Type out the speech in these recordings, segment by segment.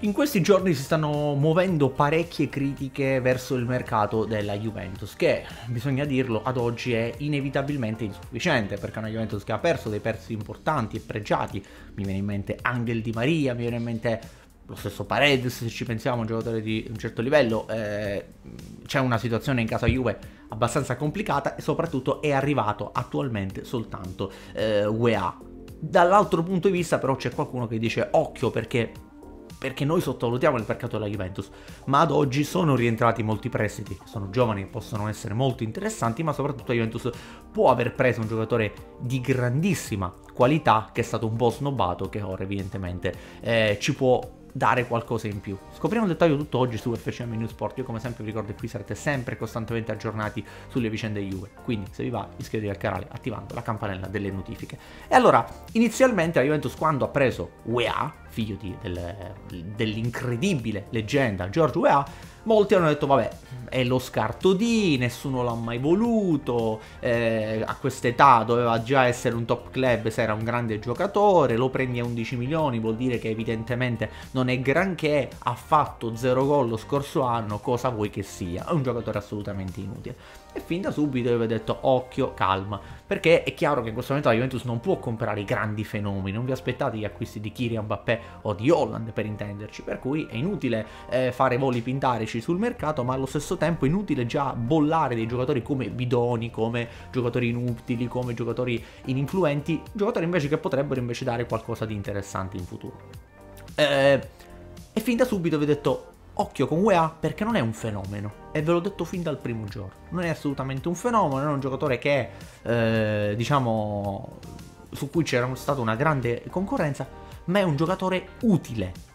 In questi giorni si stanno muovendo parecchie critiche verso il mercato della Juventus, che bisogna dirlo ad oggi è inevitabilmente insufficiente, perché è una Juventus che ha perso dei pezzi importanti e pregiati. Mi viene in mente Angel Di Maria, mi viene in mente lo stesso Paredes, se ci pensiamo, un giocatore di un certo livello. Eh, c'è una situazione in casa Juve abbastanza complicata e soprattutto è arrivato attualmente soltanto eh, UEA. Dall'altro punto di vista però c'è qualcuno che dice occhio perché perché noi sottovalutiamo il mercato della Juventus, ma ad oggi sono rientrati molti prestiti, sono giovani, possono essere molto interessanti, ma soprattutto la Juventus può aver preso un giocatore di grandissima qualità che è stato un po' snobbato, che ora evidentemente eh, ci può dare qualcosa in più. Scopriamo il dettaglio tutto oggi su FCM News Sport. Io come sempre vi ricordo che qui sarete sempre costantemente aggiornati sulle vicende Juve. Quindi se vi va iscrivetevi al canale attivando la campanella delle notifiche. E allora, inizialmente la Juventus quando ha preso UEA, figlio di, del, dell'incredibile leggenda Giorgio UEA, molti hanno detto vabbè è lo scarto di, nessuno l'ha mai voluto, eh, a quest'età doveva già essere un top club se era un grande giocatore, lo prendi a 11 milioni, vuol dire che evidentemente non è granché, ha fatto 0 gol lo scorso anno, cosa vuoi che sia? È un giocatore assolutamente inutile e fin da subito io vi ho detto occhio, calma, perché è chiaro che in questo momento la Juventus non può comprare i grandi fenomeni, non vi aspettate gli acquisti di Kylian Mbappé o di Holland per intenderci, per cui è inutile eh, fare voli pintarici sul mercato, ma allo stesso tempo è inutile già bollare dei giocatori come bidoni, come giocatori inutili, come giocatori ininfluenti, giocatori invece che potrebbero invece dare qualcosa di interessante in futuro. Eh, e fin da subito vi ho detto occhio con UEA perché non è un fenomeno. E ve l'ho detto fin dal primo giorno. Non è assolutamente un fenomeno, non è un giocatore che, eh, diciamo, su cui c'era stata una grande concorrenza, ma è un giocatore utile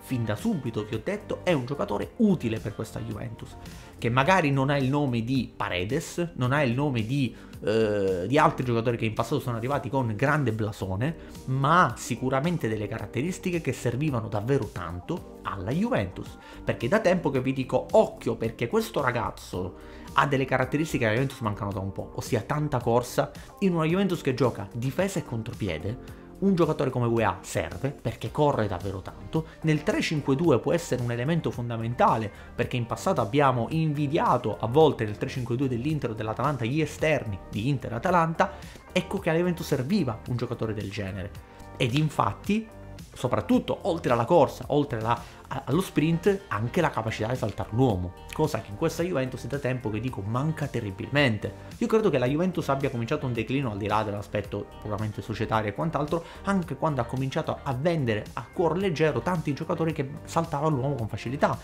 fin da subito vi ho detto, è un giocatore utile per questa Juventus, che magari non ha il nome di Paredes, non ha il nome di, eh, di altri giocatori che in passato sono arrivati con grande blasone, ma ha sicuramente delle caratteristiche che servivano davvero tanto alla Juventus. Perché da tempo che vi dico occhio perché questo ragazzo ha delle caratteristiche che alla Juventus mancano da un po', ossia tanta corsa in una Juventus che gioca difesa e contropiede un giocatore come UEA serve perché corre davvero tanto, nel 3-5-2 può essere un elemento fondamentale perché in passato abbiamo invidiato a volte nel 3-5-2 dell'Inter o dell'Atalanta gli esterni di Inter-Atalanta, ecco che all'evento serviva un giocatore del genere. Ed infatti, soprattutto oltre alla corsa, oltre alla allo sprint anche la capacità di saltare l'uomo, cosa che in questa Juventus è da tempo che dico manca terribilmente. Io credo che la Juventus abbia cominciato un declino al di là dell'aspetto puramente societario e quant'altro, anche quando ha cominciato a vendere a cuor leggero tanti giocatori che saltavano l'uomo con facilità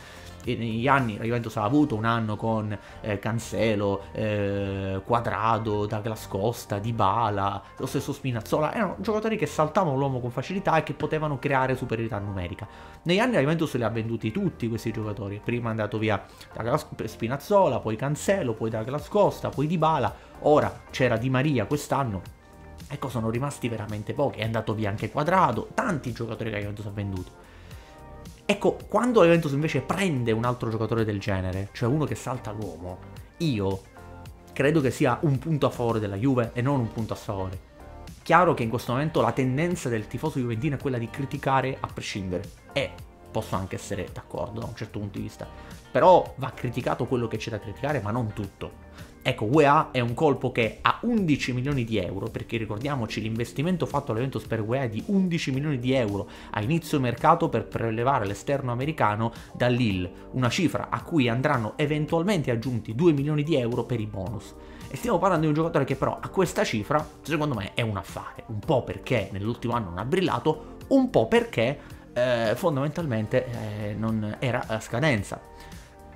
negli anni la Juventus ha avuto un anno con eh, Cancelo, eh, Quadrado, Douglas Costa, Dybala, lo stesso Spinazzola, erano giocatori che saltavano l'uomo con facilità e che potevano creare superiorità numerica. Negli anni la Juventus li ha venduti tutti questi giocatori, prima è andato via Spinazzola, poi Cancelo, poi Douglas Costa, poi Dybala, ora c'era Di Maria quest'anno, Ecco, sono rimasti veramente pochi. È andato via anche Quadrado, tanti giocatori che la Juventus ha venduto. Ecco, quando la Juventus invece prende un altro giocatore del genere, cioè uno che salta l'uomo, io credo che sia un punto a favore della Juve e non un punto a sfavore. Chiaro che in questo momento la tendenza del tifoso juventino è quella di criticare a prescindere e posso anche essere d'accordo da un certo punto di vista, però va criticato quello che c'è da criticare, ma non tutto. Ecco, UEA è un colpo che ha 11 milioni di euro, perché ricordiamoci l'investimento fatto all'evento per UEA è di 11 milioni di euro a inizio mercato per prelevare l'esterno americano da Lille, una cifra a cui andranno eventualmente aggiunti 2 milioni di euro per i bonus. E stiamo parlando di un giocatore che però a questa cifra, secondo me, è un affare, un po' perché nell'ultimo anno non ha brillato, un po' perché eh, fondamentalmente eh, non era a scadenza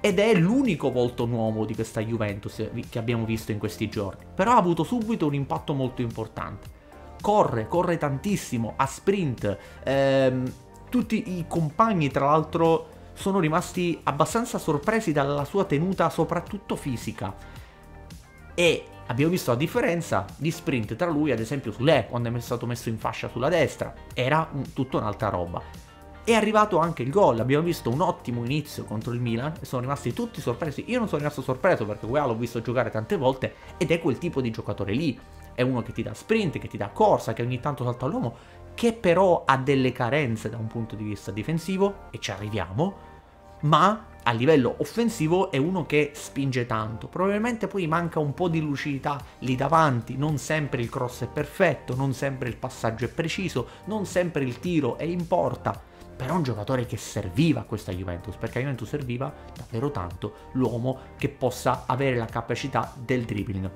ed è l'unico volto nuovo di questa Juventus che abbiamo visto in questi giorni. Però ha avuto subito un impatto molto importante. Corre, corre tantissimo, a sprint. Ehm, tutti i compagni, tra l'altro, sono rimasti abbastanza sorpresi dalla sua tenuta, soprattutto fisica. E abbiamo visto la differenza di sprint tra lui, ad esempio, su Lè, quando è stato messo in fascia sulla destra. Era un, tutta un'altra roba. È arrivato anche il gol, abbiamo visto un ottimo inizio contro il Milan e sono rimasti tutti sorpresi. Io non sono rimasto sorpreso perché UEA l'ho visto giocare tante volte ed è quel tipo di giocatore lì. È uno che ti dà sprint, che ti dà corsa, che ogni tanto salta all'uomo, che però ha delle carenze da un punto di vista difensivo, e ci arriviamo, ma a livello offensivo è uno che spinge tanto. Probabilmente poi manca un po' di lucidità lì davanti, non sempre il cross è perfetto, non sempre il passaggio è preciso, non sempre il tiro è in porta. Però un giocatore che serviva a questa Juventus, perché a Juventus serviva davvero tanto l'uomo che possa avere la capacità del dribbling.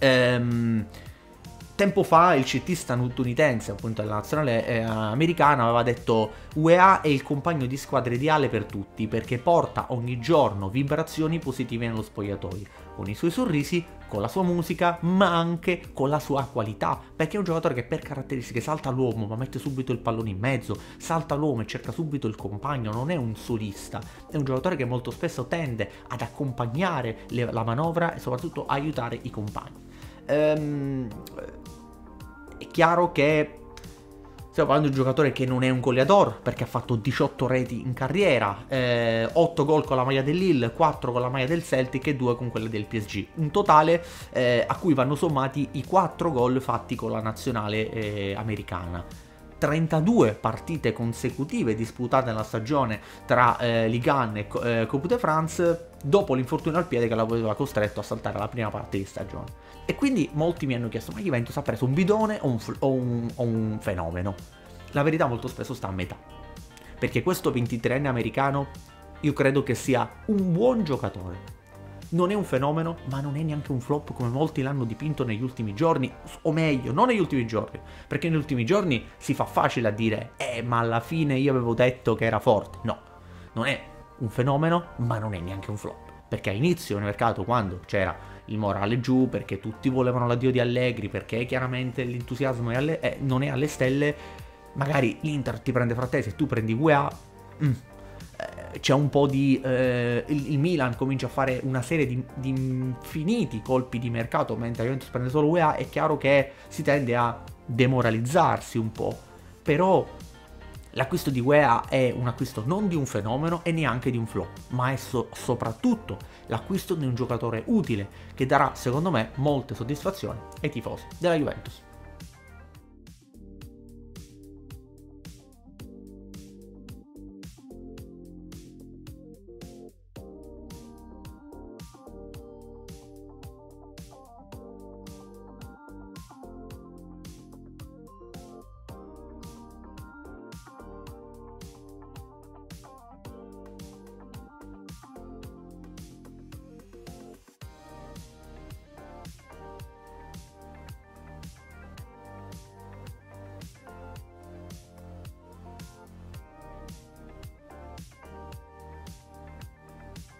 Ehm, tempo fa il CT statunitense, appunto della nazionale eh, americana, aveva detto UEA è il compagno di squadra ideale per tutti perché porta ogni giorno vibrazioni positive nello spogliatoio, con i suoi sorrisi, con la sua musica, ma anche con la sua qualità, perché è un giocatore che per caratteristiche salta l'uomo ma mette subito il pallone in mezzo, salta l'uomo e cerca subito il compagno, non è un solista, è un giocatore che molto spesso tende ad accompagnare le, la manovra e soprattutto aiutare i compagni. Ehm, è chiaro che stiamo parlando di un giocatore che non è un goleador perché ha fatto 18 reti in carriera, eh, 8 gol con la maglia dell'Ill, 4 con la maglia del Celtic e 2 con quella del PSG. Un totale eh, a cui vanno sommati i 4 gol fatti con la nazionale eh, americana. 32 partite consecutive disputate nella stagione tra eh, Ligue 1 e eh, Coupe de France dopo l'infortunio al piede che l'aveva costretto a saltare la prima parte di stagione. E quindi molti mi hanno chiesto, ma Juventus ha preso un bidone o un, o un, o un fenomeno? La verità molto spesso sta a metà. Perché questo 23enne americano io credo che sia un buon giocatore. Non è un fenomeno, ma non è neanche un flop come molti l'hanno dipinto negli ultimi giorni, o meglio, non negli ultimi giorni, perché negli ultimi giorni si fa facile a dire, eh, ma alla fine io avevo detto che era forte. No, non è un fenomeno, ma non è neanche un flop. Perché a inizio nel mercato, quando c'era il morale giù, perché tutti volevano l'addio di Allegri, perché chiaramente l'entusiasmo è alle, eh, non è alle stelle, magari l'Inter ti prende frattesi e tu prendi UEA, mm, c'è un po' di... Eh, il, il, Milan comincia a fare una serie di, di, infiniti colpi di mercato, mentre Juventus prende solo UEA, è chiaro che si tende a demoralizzarsi un po'. Però L'acquisto di UEA è un acquisto non di un fenomeno e neanche di un flop, ma è so- soprattutto l'acquisto di un giocatore utile che darà, secondo me, molte soddisfazioni ai tifosi della Juventus.